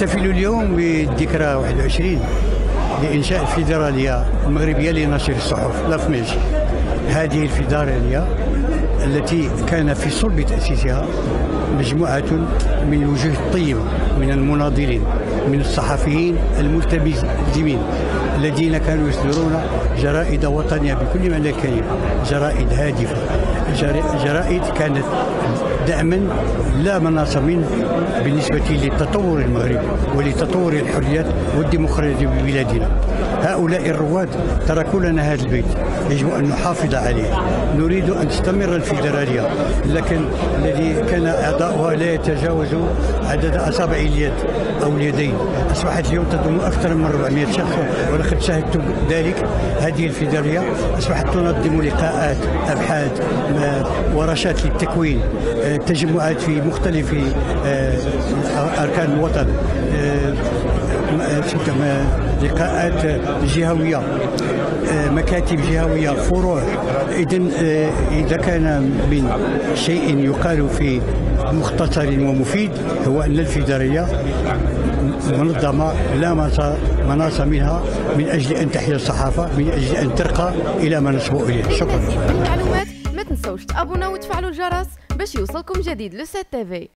الذكرى 21 لإنشاء الفيدرالية المغربية لنشر الصحف لافميج هذه الفيدرالية التي كان في صلب تأسيسها مجموعة من الوجوه الطيبة من المناضلين من الصحفيين الملتزمين الذين كانوا يصدرون جرائد وطنية بكل معنى الكلمة جرائد هادفة. جرائد كانت دعما لا مناص منه بالنسبة لتطور المغرب ولتطور الحريات والديمقراطية ببلادنا هؤلاء الرواد تركوا لنا هذا البيت يجب أن نحافظ عليه. نريد أن تستمر الفيدرالية لكن الذي كان أعضاؤها لا يتجاوز عدد أصابع اليد أو اليدين. أصبحت اليوم تضم أكثر من 400 شخص ولقد شاهدت ذلك. هذه الفيدرالية أصبحت تنظم لقاءات أبحاث ورشات للتكوين تجمعات في مختلف آه، أركان الوطن آه، لقاءات جهوية آه، مكاتب جهوية فروع. اذا إذا كان من شيء يقال في مختصر ومفيد هو أن الفيدراليه منظمة لا مناص منها من أجل أن تحيا الصحافة من أجل أن ترقى إلى ما نصبو إليه. شكرا. تنسوش تابونا وتفعلوا الجرس باش يوصلكم جديد لو سات تيفي.